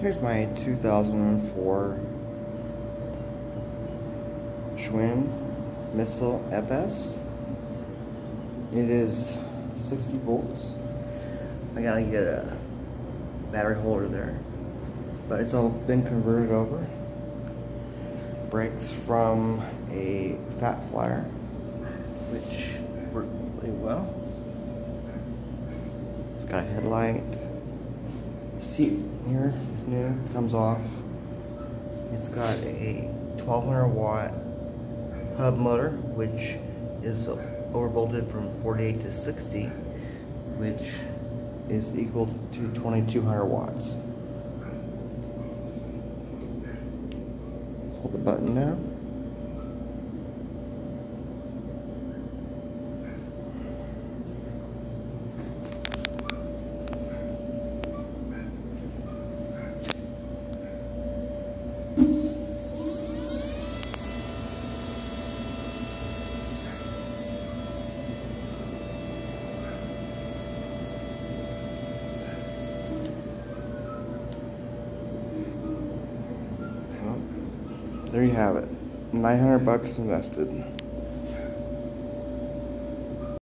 Here's my 2004 Schwinn Missile FS. It is 60 volts. I gotta get a battery holder there, but it's all been converted over. Brakes from a Phat Flyer, which worked really well. It's got a headlight. Seat here is new, comes off. It's got a 1200 watt hub motor, which is overvolted from 48 to 60, which is equal to 2200 watts. Hold the button down. There you have it. 900 bucks invested